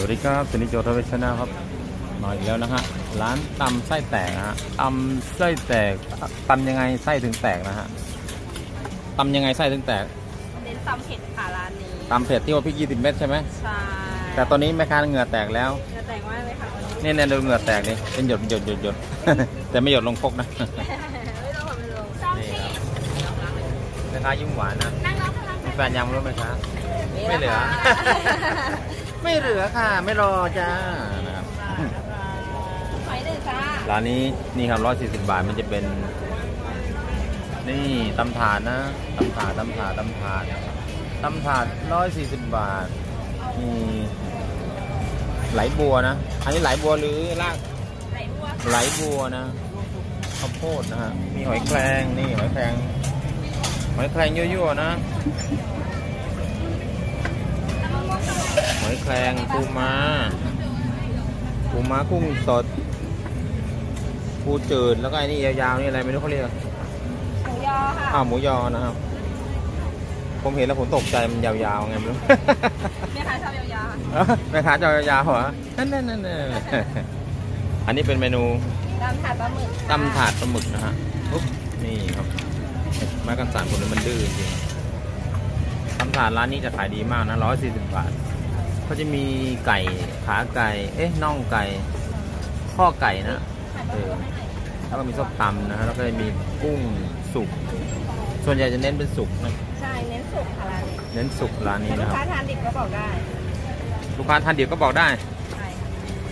สวัสดีครับสนิทโจทวีชนาครับมาอีกแล้วนะฮะร้านตำไส้แตกนะฮะตำไส้แตกตำยังไงไส้ถึงแตกนะฮะตำยังไงไส้ถึงแตกเน้นตำเผ็ดค่ะร้านนี้ตำเผ็ดที่ว่าพริกยี่สิบเม็ดใช่ไหมใช่แต่ตอนนี้แม่ค้าเหงื่อแตกแล้วจะแต่งมากเลยค่ะนี่เนี่ยดูเหงื่อแตกนี่เป็นหยดหยดหยดหยดแต่ไม่หยดลงคกนะไม่ต้องทำเดรับแม่ค้ายิ้มหวานนะมีแฟนยังรู้ไหมคะไม่เหลือ ไม่เหลือค่ะ ไม่รอจ้านะครับหอยหนึ่งจ้าร้านนี้นี่ครับร้อยสี่สิบบาทมันจะเป็น นี่ตำถาดนะตำถาดตำถาดตำถาดตำถาดร้อยสี่สิบบาทมีไหลบัวนะ อันนี้ไหลบัวหรือรากไหลบัวไหลบัวนะข้าวโพดนะฮะมีหอยแครงนี่หอยแครงหอยแครงยั่วๆนะ หอยแครงปูม้าปูม้ากุ้งสดปูจืดแล้วก็ไอ้นี่ยาวๆนี่อะไรไม่รู้เขาเรียกอะไรหมูยอค่ะอ้าวหมูยอนะครับ ผมเห็นแล้วผมตกใจมันยาวๆไงไม่รู้แม่ค้าชอบยาวๆค่ะเอ้าแม่ค้าจะเอายาวๆเหรอนั่นนั่นนั่นอันนี้เป็นเมนูตำถาดปลาหมึกค่ะตำถาดปลาหมึกนะฮะปุ๊บนี่ครับไม้กันสารคนนี้มันดื้อจริงตำถาดร้านนี้จะขายดีมากนะร้อยสี่สิบบาท ก็จะมีไก่ขาไก่ เอ๊ะน่องไก่ ข้อไก่นะเออแล้วก็มีส้มตำนะฮะแล้วก็จะมีกุ้งสุก ส่วนใหญ่จะเน้นเป็นสุกนะ ใช่ เน้นสุกค่ะร้านนี้เน้นสุกร้านนี้แต่ลูนะกคค้ารับ ทานดิบก็บอกได้ ลูกค้าทานดิบก็บอกได้ ใช่ค่ะ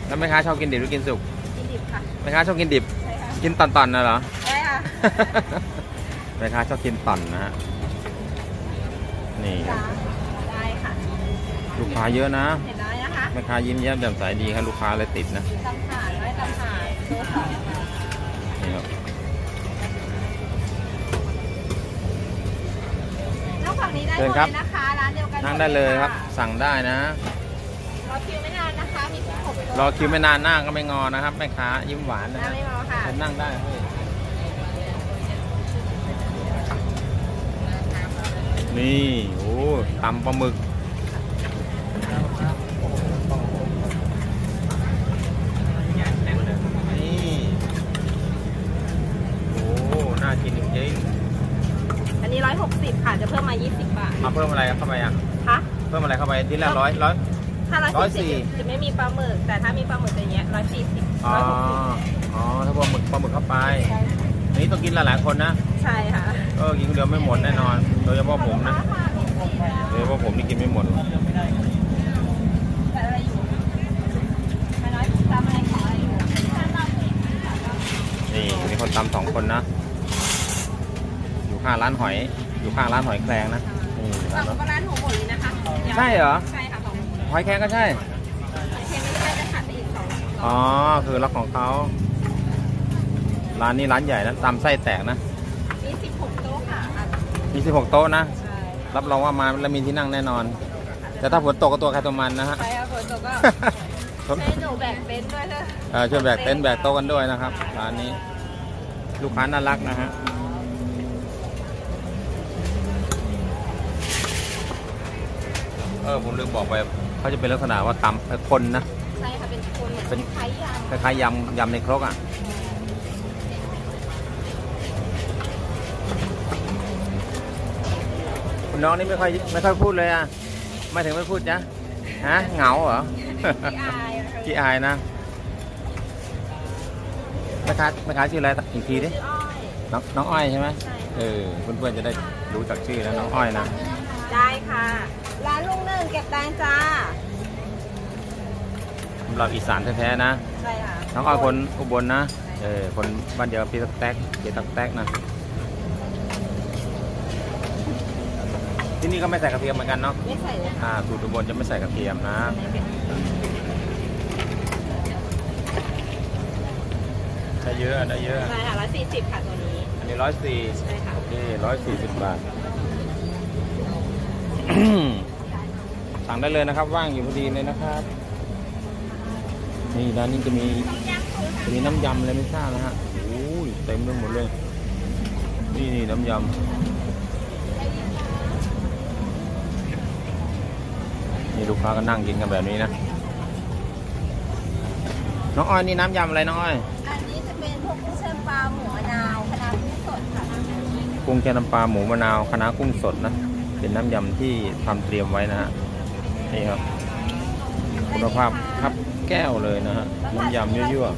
แล้วแม่ค้าชอบกินดิบหรือกินสุก กินดิบค่ะ แม่ค้าชอบกินดิบ ใช่ค่ะกินตอนๆนะเหรอ ใช่ค่ะแม่ค้าชอบกินต่อนนะฮะ นี่ จ้าได้ค่ะ ลูกค้าเยอะนะเห็นได้นะคะแม่ค้ายิ้มแย้มแจ่มใสดีครับลูกค้าเลยติดนะตำถาดไว้ตำถาดเบอร์สองค่ะนี่ครับน้องฝั่งนี้ได้หเชิมญดคเลรับยนะคะร้านเดียวกันนั่งได้เลยครับหมดสั่งได้นะรอคิวไม่นานนะคะมีแค่หกโต๊ะรอคิวไม่นานหน้าก็ไม่งอนะครับแม่ค้ายิ้มหวานนะนั่งฮะไม่รอค่ะเชิญนั่งได้พี่นี่ โอ้ตำปลาหมึก นี่โอ้น่ากินจริง อันนี้ร้อยหกสิบค่ะ จะเพิ่มมายี่สิบบาท ๆเอาเพิ่มอะไรเข้าไปอะ คะ เพิ่มอะไรเข้าไปที่แรกร้อยร้อย ถ้าร้อยร้อยสี่สี่สิบจะไม่มีปลาหมึก แต่ถ้ามีปลาหมึกจะอย่างเงี้ยร้อยสี่สิบอ๋อ ร้อยหกสิบอ๋อ ถ้าปลาหมึกปลาหมึกเข้าไป อันนี้ต้องกินหลายๆคนนะ ใช่ค่ะ เออ กินคนเดียวไม่หมดแน่นอน โดยเฉพาะผมนะ โดยเฉพาะผมนี่กินไม่หมดแต่อะไรอยู่ไม่น้อยตามอะไรของอะไรอยู่นี่มีคนตำสองคนนะ อยู่ข้างร้านหอย อยู่ข้างร้านหอยแครงนะนี่ร้าฝั่นงก็ร้านหัวหมดเลยนะคะ ใช่เหรอ ใช่ค่ะของหอยแครงก็ใช่เคนไม่ใช่จะขาดไปอีกสองอ๋อ คือล็อกของเขาร้านนี้ร้านใหญ่นะตำไส้แตกนะ มีสิบหกโต๊ะค่ะอะมี16โต๊ะนะ ใช่รับรองว่ามาแล้วมีที่นั่งแน่นอน แต่ถ้าฝนตกก็ตัวใครตัวมันนะฮะ ใช่ค่ะฝนตกก็ผมให้หนูแบกเต็นท์ด้วยเถอะเอ่อช่วยแบกเต็นท์แบกโต๊ะกันด้วยนะครับร้านนี้ ลูกค้าน่ารักนะฮะ เออผมลืมบอกไปเขาจะเป็นลักษณะว่าตำเอ่อคนนะใช่ค่ะเป็นคนเหมือนเป็นไข่ยำคล้ายๆยำยำในครกอะคุณน้องนี่ไม่ค่อยไม่ค่อยพูดเลยอะไม่ถึงไม่พูดจ้ะฮะเหงาเหรอพี่อายอะค่ะพี่อายนะแม่ค้าแม่ค้าชื่ออะไรอีกทีดิชื่ออ้อยน้องน้องอ้อยใช่ไหมใช่เออเพื่อนๆจะได้รู้จักชื่อแล้วน้องอ้อยนะได้ค่ะ ร้านลุงหนึ่งเก็บตังค์จ้าสำหรับอีสานแท้ๆนะ ใช่ค่ะน้องอ้อยคนอุบลนะ เออ คนบ้านเดียวกับพี่ตักแตกพี่ตักแตกนะ ที่นี่ก็ไม่ใส่กระเทียมเหมือนกันเนาะ ไม่ใส่เลยค่ะอ่า สูตรอุบลจะไม่ใส่กระเทียมนะไม่เป็นได้เยอะได้เยอะ ใช่ค่ะร้อยสี่สิบค่ะตัวนี้ อันนี้ร้อยสี่ใช่ค่ะ โอเคร้อยสี่สิบบาท สั่งได้เลยนะครับ ว่างอยู่พอดีเลยนะครับ นี่ร้านนี้จะมีจะมีน้ำยำอะไรไม่ทราบนะฮะโอ้ยเต็มไปหมดเลย นี่นี่น้ำยำนี่ลูกค้าก็นั่งกินกันแบบนี้นะ น้องอ้อยนี่น้ำยำอะไรน้องอ้อย อันนี้จะเป็นพวกกุ้งเชิญปลาหมูมะนาวคณะกุ้งสดค่ะกุ้งแกงน้ำปลาหมูมะนาวคะน้ากุ้งสดนะ เป็นน้ำยำที่ทำเตรียมไว้นะฮะ นี่ครับ คุณภาพครับแก้วเลยนะฮะน้ำยำยั่วๆ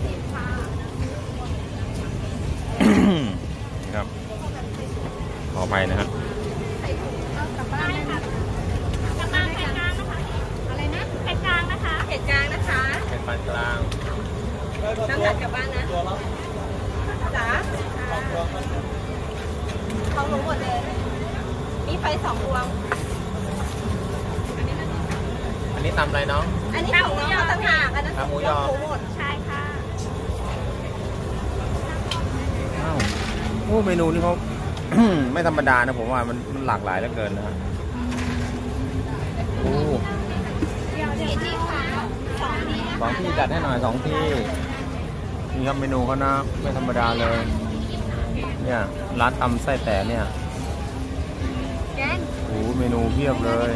ครับ ขอไปนะฮะใส่ถุงเอากลับบ้านค่ะกลับบ้านเผ็ดกลางนะคะอะไรนะเผ็ดกลางนะคะเผ็ดกลางนะคะเป็นปานกลางน้ำหนักกลับบ้านนะจ๋าเขารู้หมดเลย มีไฟสองดวง อันนี้ ตำอะไรน้อง อันนี้ของน้องเขาต่างหากอันนั้นขาหมูยอของหมดใช่ค่ะอ้าวโอ้เมนูนี่เขาไม่ธรรมดานะผมว่ามันมันหลากหลายเหลือเกินนะฮะโอ้กี่ที่คะสองที่สองที่จัดให้หน่อยสองที่นี่ครับเมนูเขานะไม่ธรรมดาเลย เนี่ยร้านตำไส้แต่เนี่ยแกงโอ้เมนูเพียบเลย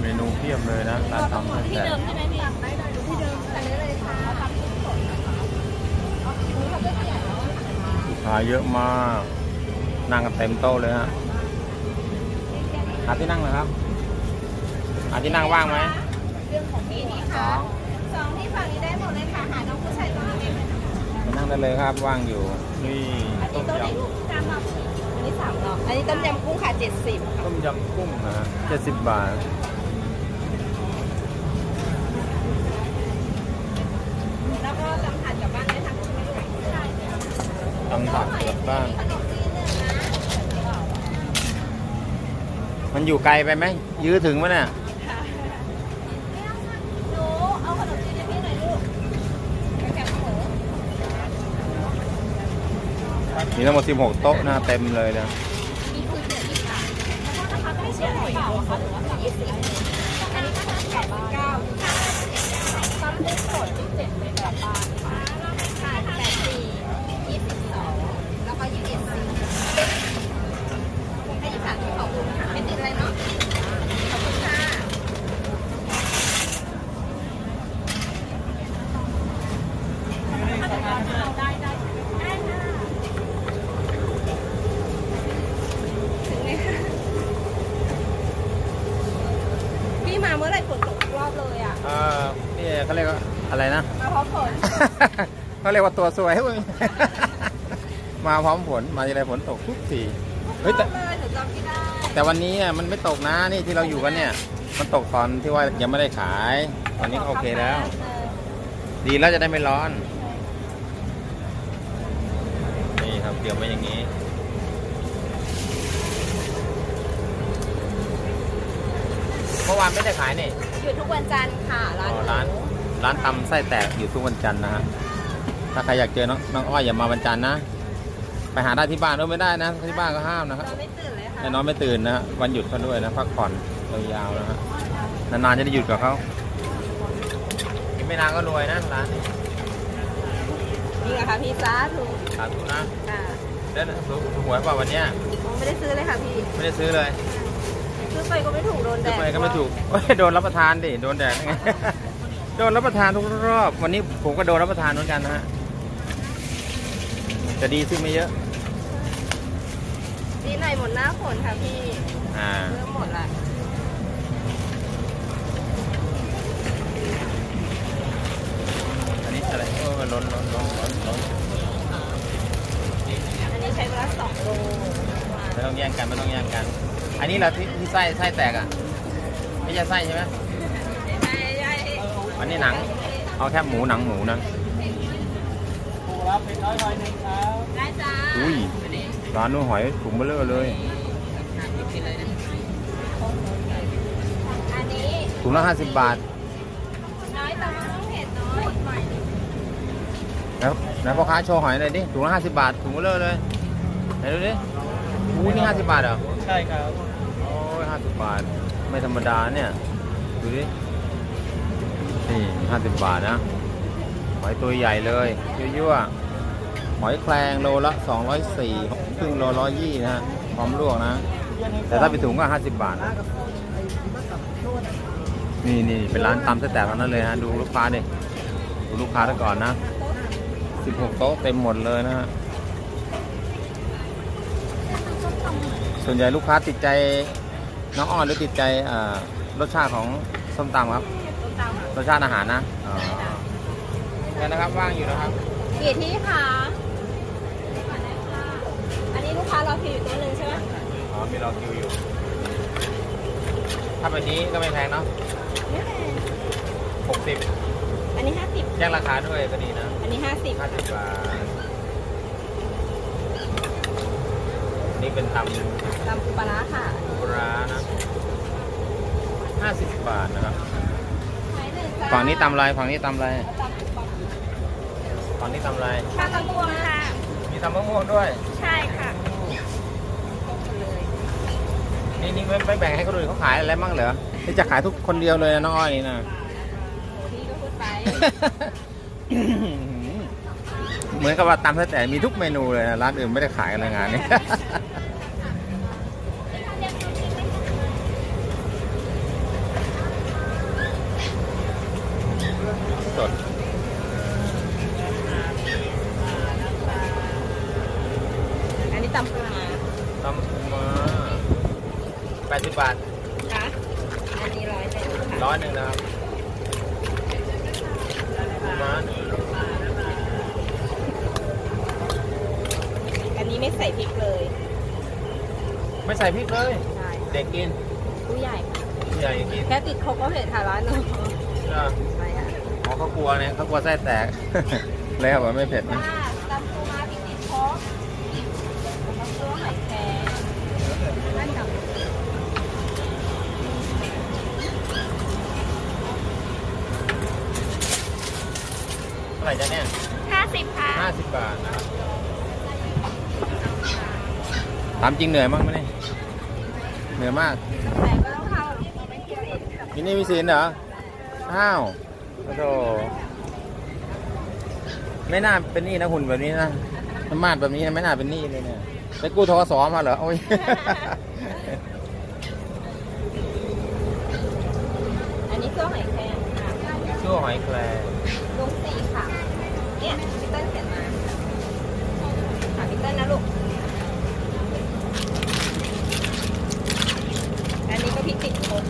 เมนูเพียบเลยนะร้านตำไส้ที่แต่เดิมใช่ไหมพี่สั่งได้เลยที่เดิมสั่งได้เลยค่ะเอาตำกุ้งสดนะคะเอาหมูทำได้ที่ใหญ่แล้วลูกค้าเยอะมาก นั่งกันเต็มโต๊ะเลยฮะหาที่นั่งเหรอครับหาที่นั่งว่างไหมเรื่องของนี่นี่ค่ะสองที่ฝั่งนี้ได้หมดเลยค่ะหาน้องผู้ชายตัวนี้เลยนะคะไปนั่งได้เลยครับว่างอยู่ นี่อันต้นี้มโต๊ะไหนยลูกสามรอบอั นนี้สามรอบอันนี้ต้มยำกุ้งค่ะเจ็ดสิบำต้มยำกุ้งนะฮะเจ็ดสิบบาทแล้วก็ตำผัดกลับบ้านได้ทั้งคู่ไหมลูกใช่ค่ะตำผักกลับบ้านขนมจีนหนึ่งนะมันอยู่ไกลไปไหมยื้อถึงไหมเนี่ย หนูเอาขนมจีนให้พี่หน่อยลูกกับแกงหมู มีทั้งหมด16 โต๊ะนะเต็มเลยนะมีคุยเดือดที่สามแล้วก็นะคะไม่ใช่หอยเปล่าค่ะหรือว่ายี่สิบอันนี้ก็ห้าสิบแปดเก้าตำกุ้งสดที่เจ็ดเลยแบบบานค่ะค่ะแปดสี่ยี่สิบสองแล้วก็ยี่สิบเอ็ดสี่ให้ยี่สิบสามที่ขอบคุณค่ะไม่ติดอะไรเนาะขอบคุณค่ะได้ได้ได้ค่ะ ถึงไหมคะพี่มาเมื่อไหร่ฝนตกทุกรอบเลยอะ เออนี่ เขาเรียกว่าอะไรนะ มาพร้อมฝนเขาเรียกว่าตัวสวยเว้ยมาพร้อมฝน มาทีไรฝนตกทุกทีเฮ้ยแต่เลยหนูจำไม่ได้แต่วันนี้อะมันไม่ตกนะนี่ที่เราอยู่กันเนี่ย มันตกตอนที่ว่ายังไม่ได้ขาย ตอนนี้ก็โอเคแล้ว ดีแล้วจะได้ไม่ร้อน นี่ครับเตรียมไว้อย่างนี้เมื่อวานไม่ได้ขายนี่อยู่ทุกวันจันทร์ค่ะ ร้านอ๋อหร้านนู ร้านตำไส้แตกอยู่ทุกวันจันทร์นะฮะถ้าใครอยากเจอน้องน้องอ้อยอย่ามาวันจันทร์นะ ไปหาได้ที่บ้านก็ไม่ได้นะที่บ้านก็ห้ามนะครับเราไม่ตื่นเลยค่ะแต่น้องไม่ตื่นนะฮะวันหยุดเขาด้วยนะพักผ่อนยาวๆนะฮะนานๆจะได้หยุดกับเขาอีกไม่นานก็รวยนะร้านนี้นี่ไงคะพี่จ้าถูกสาธุนะค่ะแล้วถูกถูกหวยเปล่าวันเนี้ยอ๋อไม่ได้ซื้อเลยค่ะพี่ไม่ได้ซื้อเลยซื้อไปก็ไม่ถูกโดนแดซื้อดไปก็ไม่ถูกโอ้ยโดนรับประทานดิโดนแดดไง โดนรับประทานทุกรอบ วันนี้ผมก็โดนรับประทานเหมือนกันนะฮะจะดีขึ้นไม่เยอะ ดีหน่อยหมดหน้าฝนค่ะพี่อ่าเริ่มหมดละอันนี้อะไรโอ้ยล้นล้นล้นล้นล้นอันนี้ใช้เวลาสองโลไม่ต้องแย่งกันไม่ต้องแย่งกัน อันนี้เหราที่ที่ไส้ไส้แตกอะ ไม่ใช่ไส้ใช่ไหมใช่ใช่ อันนี้หนัง เอาแค่หมูหนังหมูนะได้จ้าอุ้ยร้านนู้นหอยถุงเบลอเลยอันนี้ถุงละห้าสิบบาทน้อยแต่ว่าต้องเผ็ดน้อยหน่อยแล้วแล้วพ่อค้าโชว์หอยหน่อยดิถุงละห้าสิบบาทถุงเบลอเลยไหนดูดิอู้นี่ห้าสิบบาทเหรอใช่ครับโอ้ยห้าสิบบาท ไม่ธรรมดาเนี่ย ดูดิ นี่ห้าสิบบาทนะ หอยตัวใหญ่เลยยั่วๆหอยแครงโลละสองร้อยสี่ครึ่งโลร้อยยี่นะพร้อมลวกนะ แต่ถ้าไปถุงก็ห้าสิบบาทนะนี่นี่เป็นร้านตำแต่แต่ทั้งนั้นเลยฮะดูลูกค้าดิดูลูกค้าล้วก่อนนะ16โต๊ะเต็มหมดเลยนะฮะส่วนใหญ่ลูกค้าติดใจน้องอ้อนหรือติดใจรสชาติของส้มตำครับ รสชาติอาหารนะอ๋อเดี๋ยวนะครับว่างอยู่นะครับกี่ที่คะอันนี้ลูกค้ารอคิวอยู่ตัวหนึ่งใช่ไหมอ๋อมีรอคิวอยู่ ถ้าแบบนี้ก็ไม่แพงเนาะไม่แพง60อันนี้ห้าสิบแจ้งราคาด้วยก็ดีนะ อันนี้ห้าสิบ50บาทนี่เป็นตำตำปูปลาร้าค่ะปลาร้านะ50บาทนะครับขายหนึ่งจ้า ฝั่งนี้ตำอะไรฝั่งนี้ตำอะไรตำปูปลาร้าฝั่งนี้ตำอะไรข้าวตำบวงค่ะ มีตำมะม่วงด้วย ใช่ค่ะ นี่นี่ไม่ไม่แบ่งให้คนอื่นเขาขายอะไรบ้างเหรอนี่จะขายทุกคนเดียวเลยนะน้องอ้อยนี่นะโหที่ก็พูดไปเหมือนกับว่าตำแต่มีทุกเมนูเลยนะร้านอื่นไม่ได้ขายกันในงานนี้ สด อันนี้ตำปูมา ตำปูมา80 บาท ค่ะอันนี้ร้อยหนึ่งค่ะ ร้อยหนึ่งนะครับปูมาหนึ่ง อันนี้ไม่ใส่พริกเลย ไม่ใส่พริกเลย ใช่เด็กกินผู้ใหญ่ค่ะผู้ใหญ่กินแค่ติดโคกก็เผ็ดค่ะร้านหนึงอ่าใช่ค่ะอ๋อเขากลัวเนี่ยเขากลัวไส้แตกเลยครับว่าไม่เผ็ดนะว่าตำปูมาพริกติดโคกตำปูหอยแครงนั่นกับเท่าไหร่จ๊ะเนี่ยห้าสิบค่ะห้าสิบบาทนะครับถามจริงเหนื่อยมั้งไหมเนี่ย เหนื่อยมากแต่ก็ต้องเข้าไม่เกี่ยวเองมินี่มีศีลเหรอ อ้าวโอ้โหไม่น่าเป็นหนี้นะหุ่นแบบนี้นะน้ำมาดแบบนี้นะไม่น่าเป็นหนี้เลยเนี่ยไปกู้ทกสมาเหรอ โอ้ยอันนี้ตัวหอยแครงค่ะชั่วหอยแครงลุงสี่ค่ะ เนี่ยพี่เติ้ลเขียนมาค่ะพี่เติ้ลนะลูก อันนี้ก็พริกติดโคก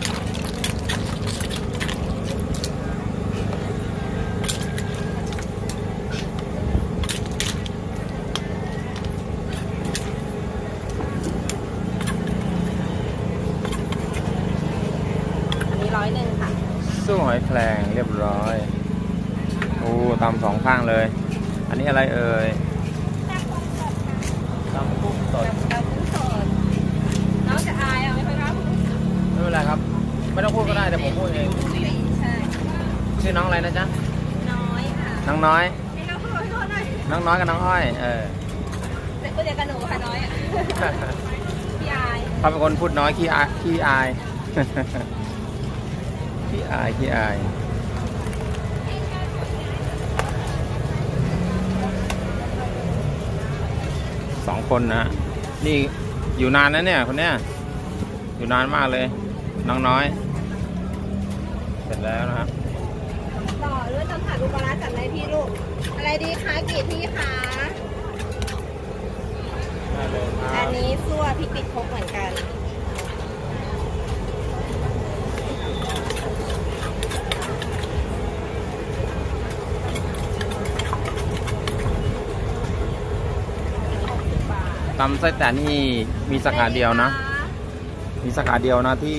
อันนี้ร้อยหนึ่งค่ะ สู้หอยแครงเรียบร้อย โอ้ตำสองข้างเลย อั นี้อะไรเอ่ยตำกุ้งสดกับกุ้งสดน้องจะอายอะไม่ค่อยกล้าพูดไม่เป็นไรครับ ไม่ต้องพูดก็ได้แต่ผมพูดเองช่ชื่อน้องอะไรนะจ๊ะน้อยค่ะน้องน้อยน้องน้อยกับน้องอ้อยเออแต่ก็เดียวกันหนูค่ะน้อยอะพี่อายเขาเป็นคนพูดน้อยขี้อายขี้อายขี้อายขี้อาย สองคนนะนี่อยู่นานนะเนี่ยคนเนี้ยอยู่นานมากเลย น้องน้อย เสร็จแล้วนะครับ ต่อด้วยตำถาดลูกปลาร้าจัดอะไรพี่ลูก อะไรดีคะกี่ที่คะได้เลยคอัรันบนี้ซั่วพริกติดครกเหมือนกัน ตำไส้แต่นี่มีสาขาเดียวนะ มีสาขาเดียวนะที่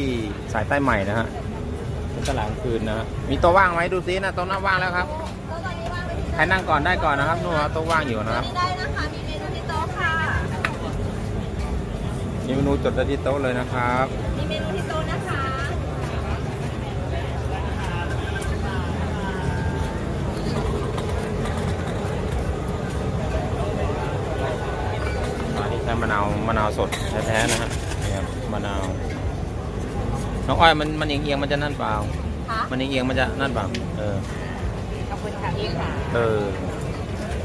สายใต้ใหม่นะฮะเป็นตลาดกลางคืนนะฮะมีโต๊ะว่างไหมดูซินะโต๊ะหน้าว่างแล้วครับโต๊ะตอนนี้ว่างไปที่ใครนั่งก่อนได้ก่อนนะครับนู่นครับโต๊ะว่างอยู่นะครับนี่ได้นะคะมีเมนูที่โต๊ะค่ะมีเมนูจดได้ที่โต๊ะเลยนะครับ มีเมนูที่โต๊ะนะคะ อันนี้ใช้ มะนาวมะนาวสดแท้ๆนะฮะนี่ครับมะนาวน้องอ้อยมันมันเอียงๆมันจะนั่นเปล่า ค่ะมันเอียงๆมันจะนั่นเปล่าเออขอบคุณค่ะพี่ค่ะเออ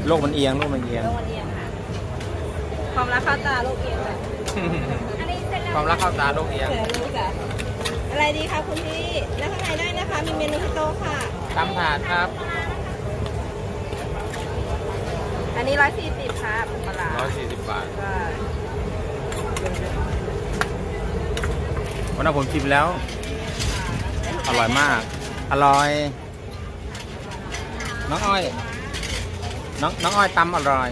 โลกมันเอียงโลกมันเอียงโลกวันเอียงค่ะ ความรักเข้าตาโลกเอียงค่ะอันนี้เสร็จแล้วความรักเข้าตาโลกเอียงเสร็จแล้วลูกจ้ะอะไรดีคะคุณพี่ แล้วข้างในได้นะคะ มีเมนูที่โต๊ะค่ะตำถาดครับ อันนี้ร้อยสี่สิบค่ะปูปลาร้า140บาท ใช่วันนั้นผมชิมแล้ว อร่อยมาก อร่อย น้องอ้อย น้องน้องอ้อยตำอร่อย